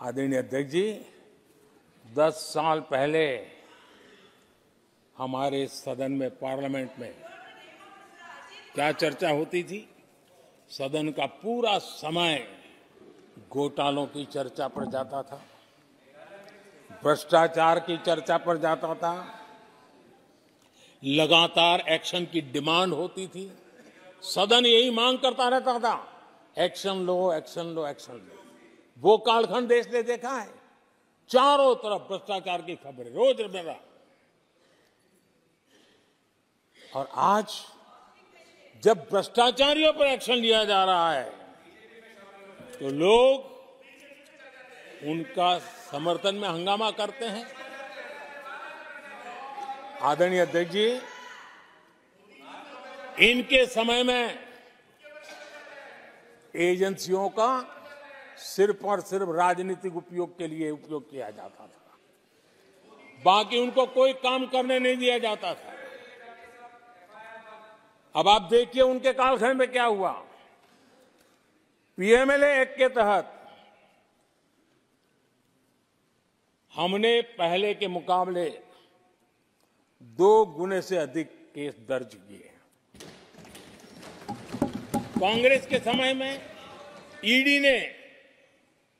आदरणीय अध्यक्ष जी, दस साल पहले हमारे सदन में, पार्लियामेंट में क्या चर्चा होती थी? सदन का पूरा समय घोटालों की चर्चा पर जाता था, भ्रष्टाचार की चर्चा पर जाता था, लगातार एक्शन की डिमांड होती थी। सदन यही मांग करता रहता था, एक्शन लो एक्शन लो एक्शन लो। वो कालखंड देश ने देखा है। चारों तरफ़ भ्रष्टाचार की खबरें, रोज मेरा और आज जब भ्रष्टाचारियों पर एक्शन लिया जा रहा है तो लोग उनका समर्थन में हंगामा करते हैं। आदरणीय अध्यक्ष जी, इनके समय में एजेंसियों का सिर्फ़ और सिर्फ़ राजनीतिक उपयोग के लिए उपयोग किया जाता था। बाकी उनको कोई काम करने नहीं दिया जाता था। अब आप देखिए उनके कालखंड में क्या हुआ। पीएमएलए एक्ट के तहत हमने पहले के मुकाबले दो गुने से अधिक केस दर्ज किए। कांग्रेस के समय में ईडी ने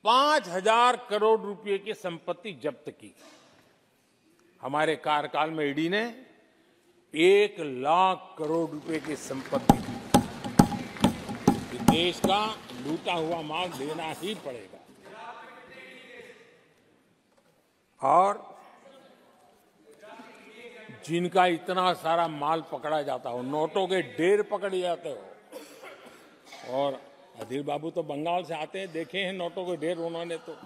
पाँच हज़ार करोड़ रुपए की संपत्ति जब्त की। हमारे कार्यकाल में ईडी ने एक लाख करोड़ रुपए की संपत्ति देश का लूटा हुआ माल देना ही पड़ेगा। और जिनका इतना सारा माल पकड़ा जाता हो, नोटों के ढेर पकड़े जाते हो, और अधीर बाबू तो बंगाल से आते हैं, देखे हैं नोटों के, ढेर उन्होंने तो।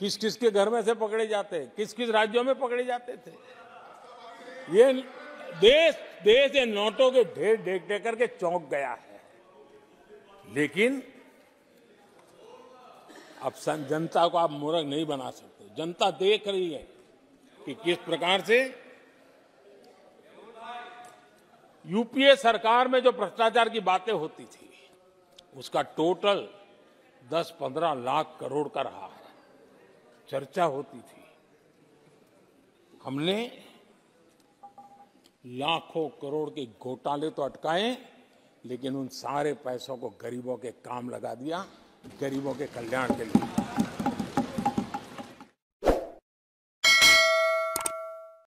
किस किस के घर में से पकड़े जाते किस किस राज्यों में पकड़े जाते थे? ये देश देश ये नोटों के ढेर देख देख करके चौंक गया है। लेकिन अब जनता को आप मूर्ख नहीं बना सकते। जनता देख रही है कि किस प्रकार से यूपीए सरकार में जो भ्रष्टाचार की बातें होती थी, उसका टोटल 10-15 लाख करोड़ का रहा है। चर्चा होती थी। हमने लाखों करोड़ के घोटाले तो अटकाए, लेकिन उन सारे पैसों को गरीबों के काम लगा दिया, गरीबों के कल्याण के लिए।